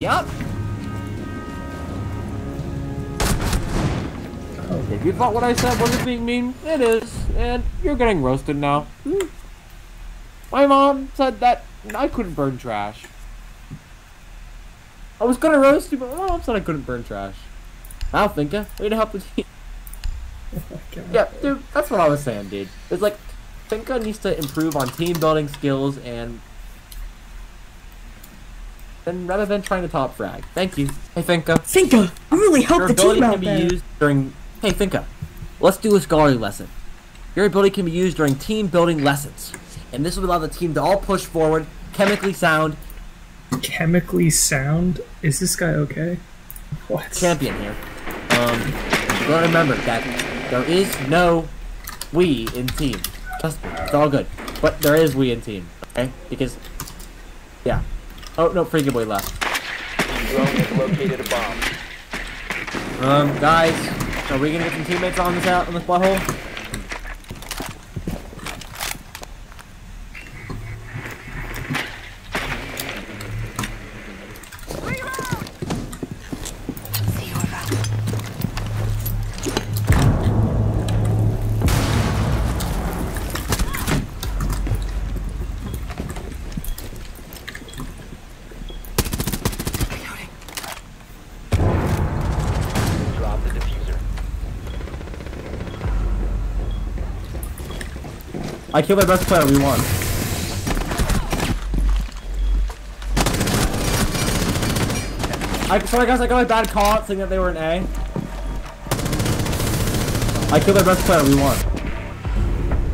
Yup. Oh, if you thought what I said wasn't being mean, it is, and you're getting roasted now. My mom said that I couldn't burn trash. I was gonna roast you, but my mom said I couldn't burn trash. Wow, Finka, way to help the team. yeah, dude, that's what I was saying, dude. It's like, Finka needs to improve on team building skills and then rather than trying to top frag. Thank you. Hey Finka. Finka, I really helped the team out can be there. used during Hey Finka. Let's do a scholarly lesson. Your ability can be used during team building lessons. And this will allow the team to all push forward, chemically sound, Chemically sound? Is this guy okay? What? champion here. Um, you gotta remember that there is no we in team. Trust me, it's all good. But there is we in team, okay? Because, yeah. Oh, no, Freaky Boy left. Drone has located a bomb. Um, guys, are we gonna get some teammates on this out on this butthole? I killed our best player, we won. I, sorry guys, I got a bad call saying that they were an A. I killed our best player, we won.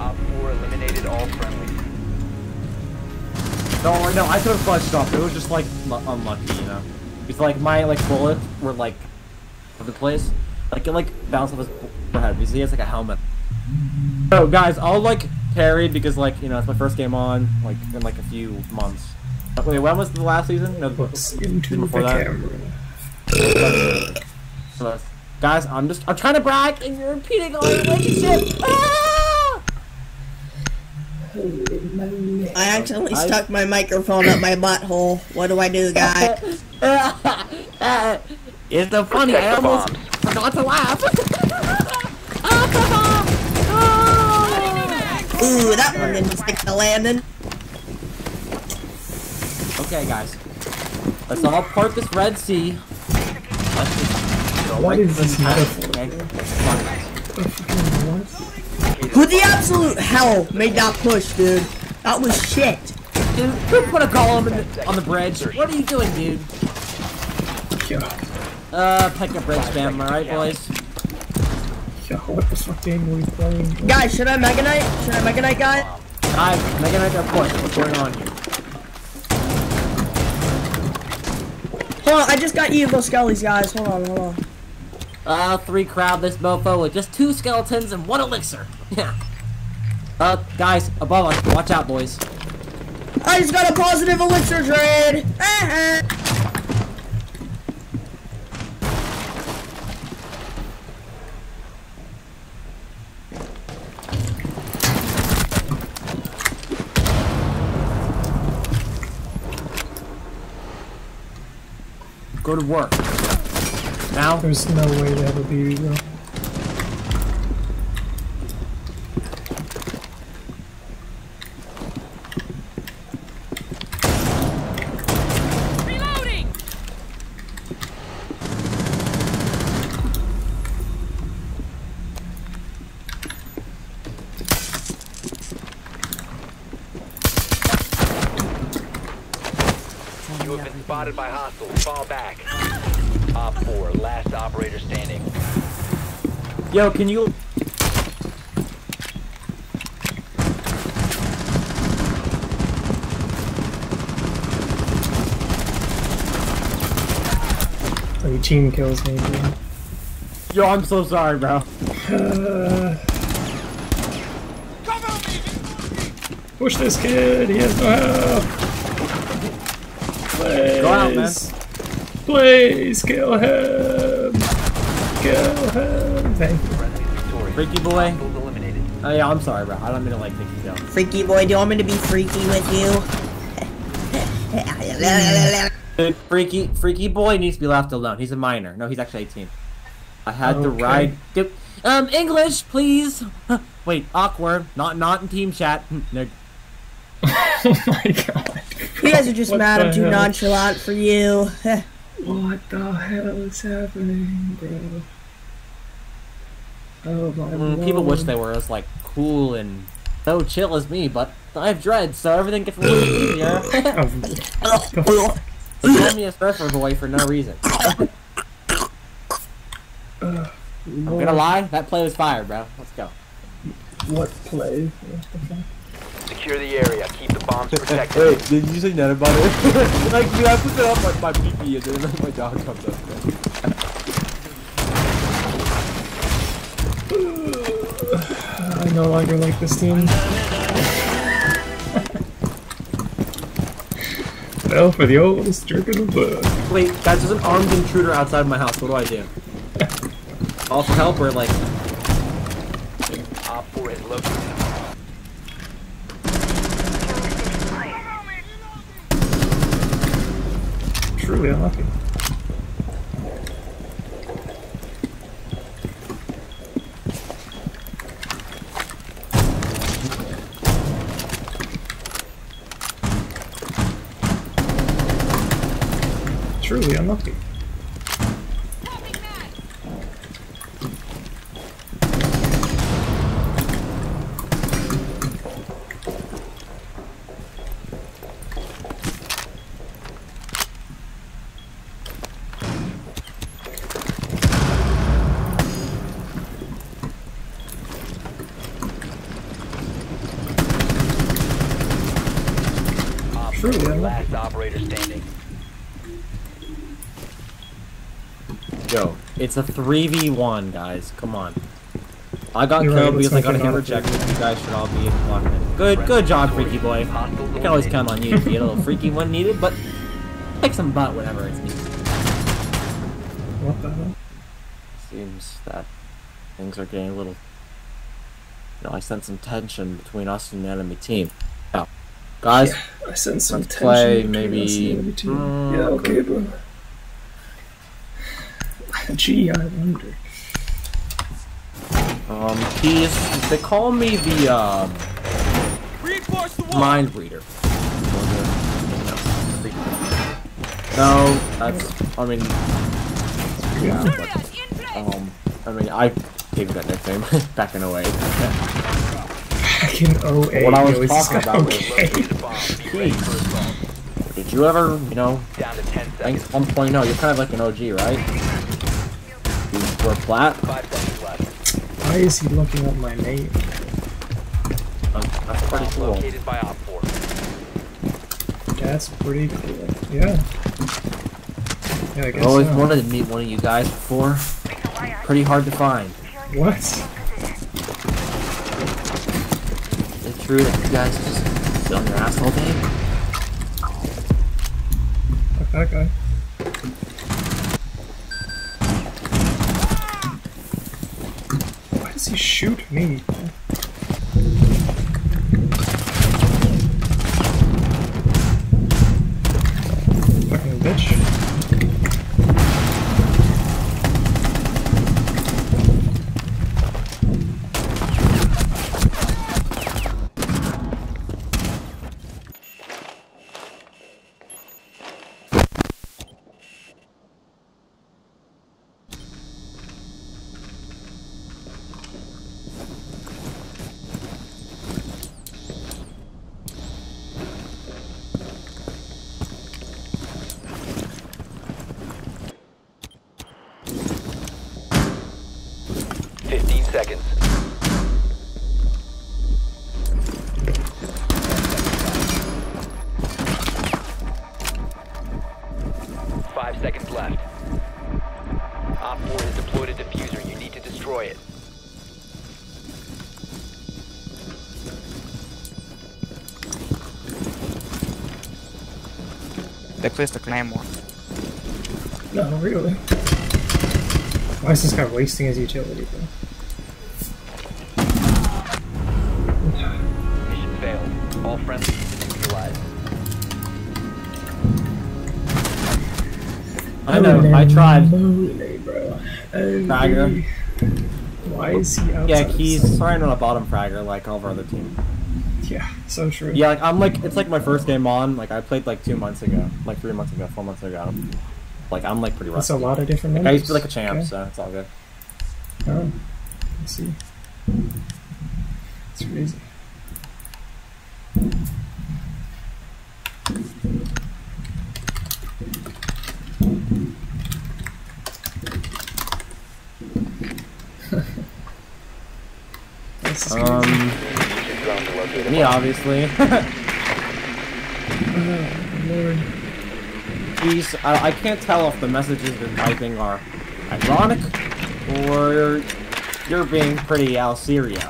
Op 4 eliminated all friendlies. Don't no, I could have flushed off. It was just like unlucky, you know. It's like my like bullets were like of the place. Like it like bounced off his forehead because he has like a helmet. So guys, I'll like carry because like you know it's my first game on like in like a few months. Wait, when was the last season? No, Looks into before the that. camera. So, guys, I'm just I'm trying to brag and you're repeating our relationship. Ah! I accidentally I- stuck my microphone up my butthole. What do I do, guy? it's so funny. I almost forgot to laugh. Ooh, that one didn't stick the landing. okay, guys. Let's all part this Red Sea. Let's just go right this metaphor? Okay? Come on, guys. Who the absolute hell made that push, dude? That was shit. Dude, who put a golem in the, on the bridge? What are you doing, dude? Uh, pick up bridge spam, alright, boys? Yeah, what the fuck game are we playing? Guys, should I Mega Knight? Should I Mega Knight, guy? Guys, Mega Knight got pushed. What's going on here? Hold on, I just got evil skellies, guys. Hold on, hold on. Uh, three crowd this mofo with just two skeletons and one elixir. Yeah. Uh, guys, above us. Watch out, boys. I just got a positive elixir trade. Go to work. Now? There's no way to have a BB though. You have been spotted by hostiles. Fall back. Op 4, last operator standing. Yo, can you... Like team kills me. dude. Yo, I'm so sorry, bro. Push this kid, he has no help! Please! Out, man. Please kill him! Kill him! Thank you. Friendlies victorious. Freaky boy. Oh, yeah, I'm sorry, bro. I don't mean to, like, take you down. Freaky boy, do you want me to be freaky with you? Freaky, freaky boy needs to be left alone. He's a minor. No, he's actually 18. I had to Okay. ride. Dude, um, English, please. Wait, awkward. Not, not in team chat. No, Oh my god. You guys are just What mad the I'm too hell? nonchalant for you. What the hell is happening, bro? Oh my Mm, People wish they were as like cool and so chill as me, but I have dreads, so everything gets a little easier. Oh, They call me a surfer boy for no reason. I'm gonna lie, that play was fire, bro. Let's go. What play? What the fuck? Secure the area. Keep the bombs protected. Hey, did you say that about it? like, dude, I put it up like my PP and then like, my dog comes up. I no longer like this team. Well, for the old jerk in the book. Wait, guys, there's an armed intruder outside my house. What do I do? Call for help or like? Op 4 has located. Truly unlucky. Truly unlucky. Op Truly 4 unlucky. last operator standing. Yo, it's a 3v1, guys. Come on. I got You're right, killed let's because I got it hit a rejected. You guys should all be in. Good, good job, freaky boy. I can always count on you to be a little freaky when needed, but take some butt whenever it's needed. What the hell? Seems that things are getting a little. You know, I sense some tension between us and the enemy team. Now, guys, I sense some Let's tension. play maybe- us and the other team. Mm, yeah, okay, bro. Gee, I wonder. um, he's. They call me the, um. Mind reader. Or the- you No, that's. I mean, yeah, but, um, I mean, I gave you that nickname back in 08. Back in 08, What I was yo, talking guy about was- okay? Locate the bomb. Be ready for assault. Did you ever, you know, Down to 10 thanks seconds. 1.0, you're kind of like an OG, right? You were flat? 5 seconds left. Why is he looking up my name? That's pretty cool. located by Op 4. That's pretty cool. Yeah. Yeah, I guess I always so. wanted to meet one of you guys before. Pretty hard to find. What? Is it true that you guys just sit on your ass all day? Fuck that guy. Shoot me? They placed the claymore. No, really. Why is this guy wasting his utility, bro? Mission failed. All friendlies neutralized. I know, I tried. Moly, bro. Fragger. Why is he outside? Yeah, he's sight? on a bottom fragger like all of our other team. Yeah, so true. Yeah, like I'm like it's like my first game on. Like I played like two months ago, like three months ago, four months ago. Like I'm like pretty rough. That's a lot of different Like. I used to be like a champ, Okay. so it's all good. Oh, I see. It's crazy. this is crazy. Um, Use your drone to locate a me obviously. Lord. He's I, I can't tell if the messages they're typing are ironic or you're being pretty Al Serio.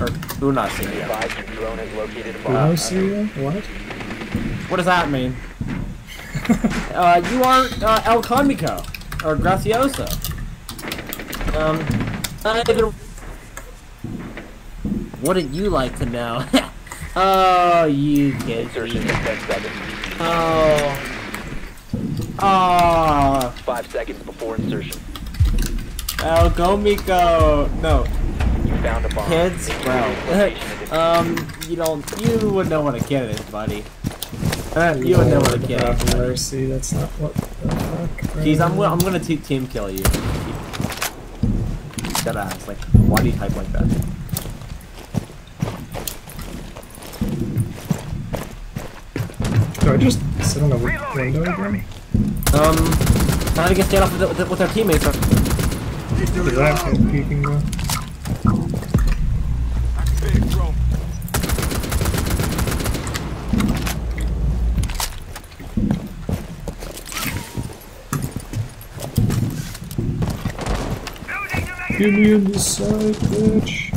Or Una Serio. advised your drone has located a Bruno bomb. cereal? What? What does that mean? uh, you aren't uh, El Comico or Gracioso. Um, either. Wouldn't you like to know? oh, you kid. Insertion in 10. Oh. Oh. 5 seconds before insertion. El Comico. No, You found a bomb. kids. Make Well, location and defuse um, you don't. You would know what a kid is, buddy. Uh, you would know what a Lord kid have is. mercy, that's not what the fuck. Jeez, I'm, I'm gonna te- team kill you. Dead ass. Like, why do you type like that? Do I just sit on the wi- window again? Um, trying to get stand off with, with, with our teammates. Is that him peeking though? Get me in the side, bitch.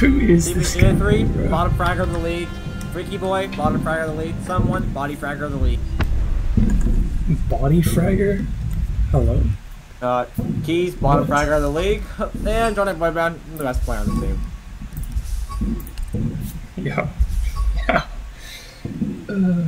Who is this guy, three, bro? bottom fragger of the league. Freaky boy, bottom fragger of the league. Someone, body fragger of the league. Body fragger? Hello? Uh, Keys, bottom What? fragger of the league. And Johnny Boyband, the best player on the team. Yo. Yeah. Uh,